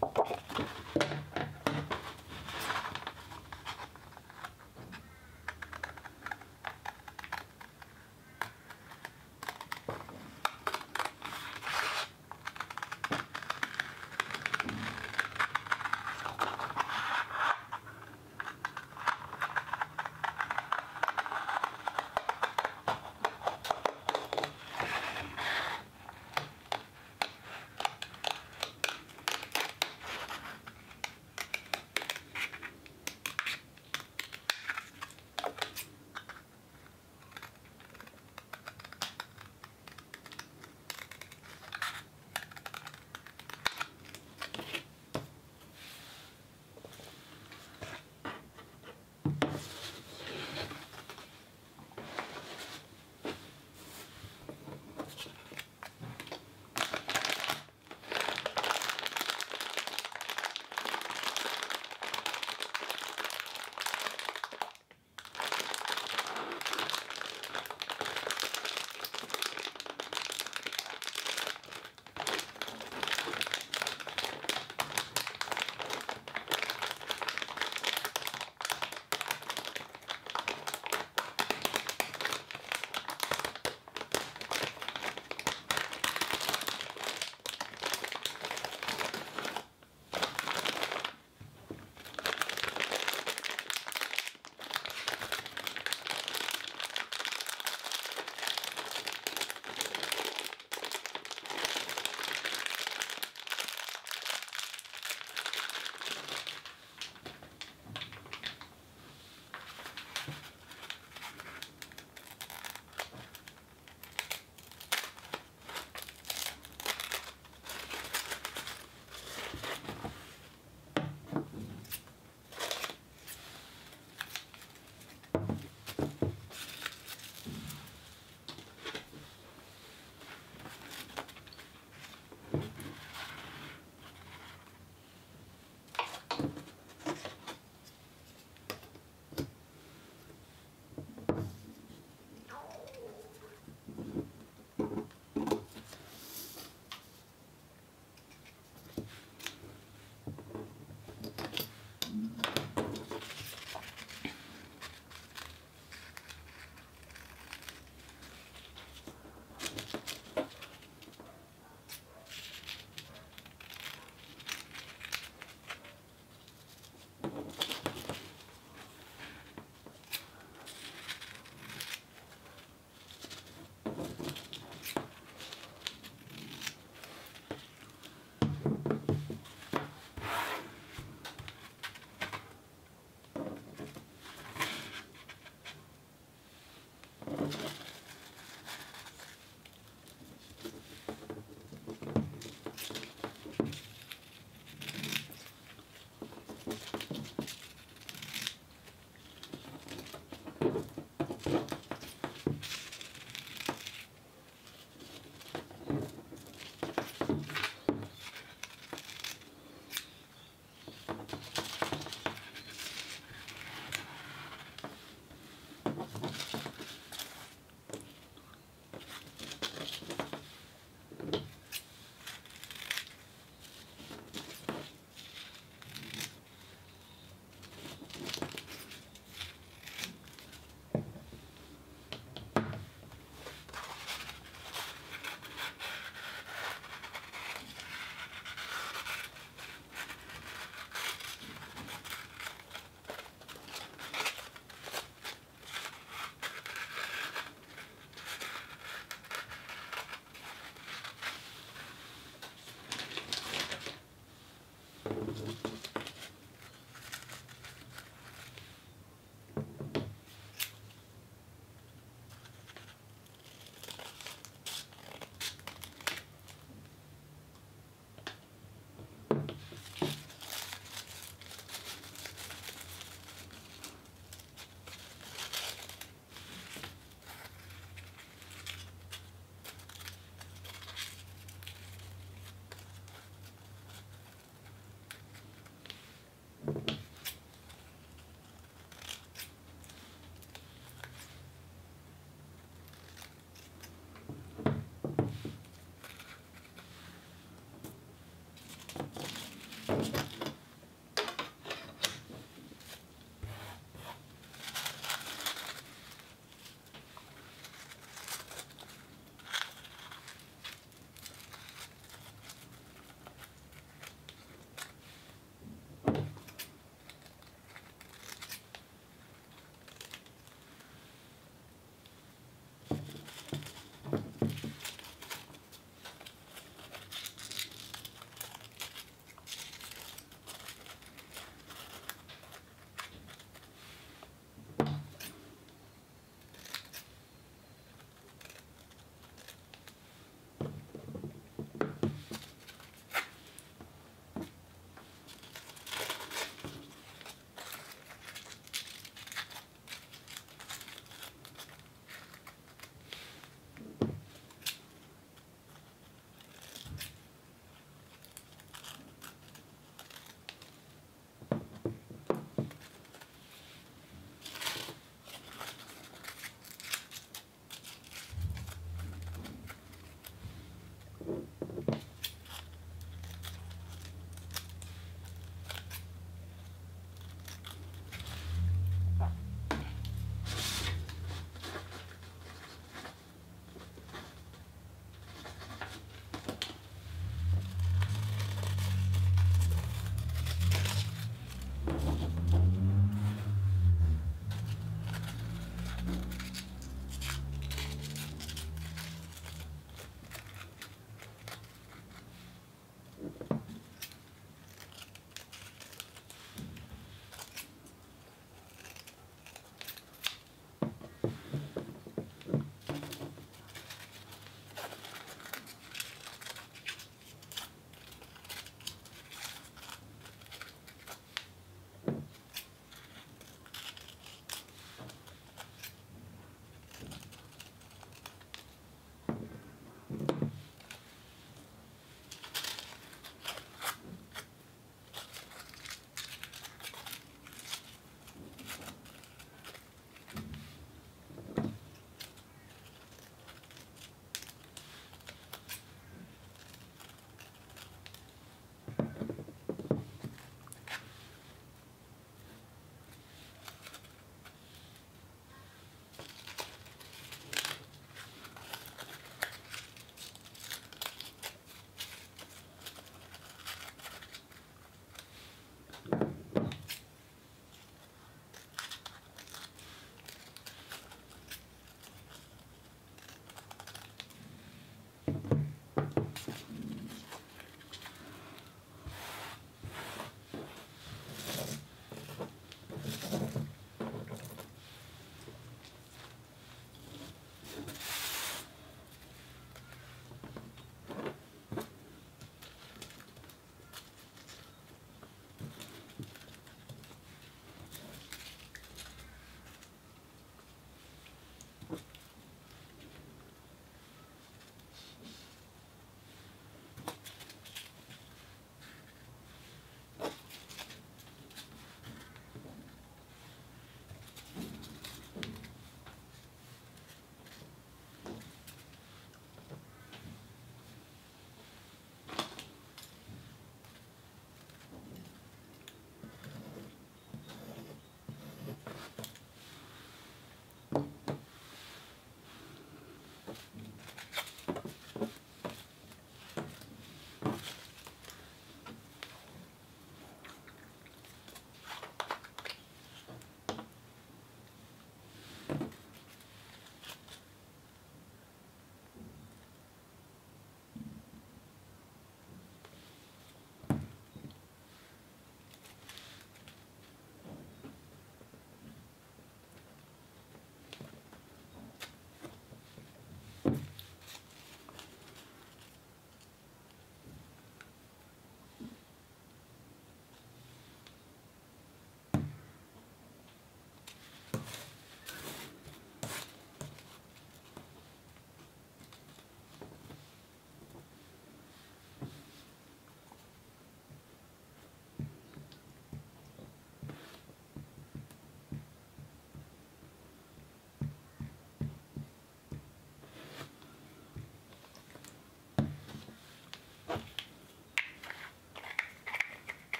こ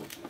거죠.